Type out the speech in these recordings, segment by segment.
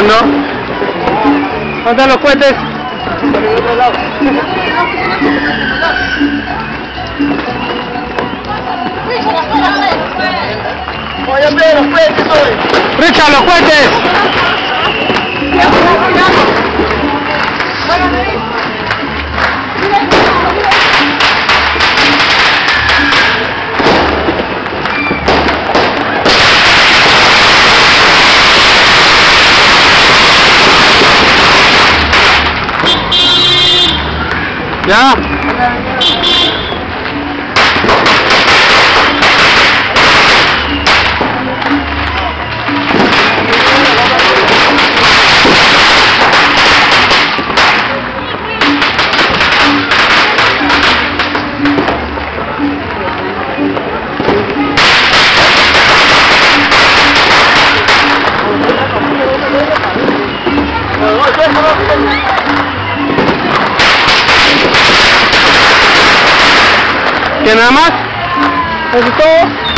Disparando. ¿Dónde están los cohetes? Oye, los cohetes hoy. ¡Richard, los cohetes! Yeah. Thank you. Nada más? ¿Eso es todo?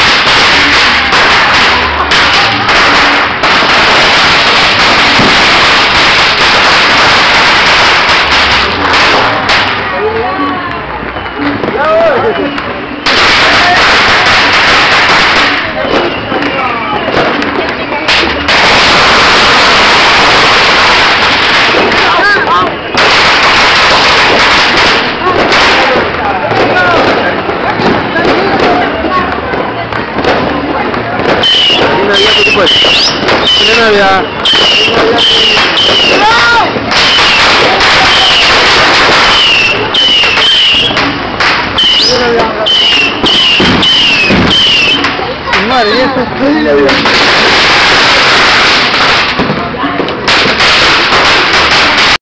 Supuesto. Feliz Navidad. Madre, y esto es.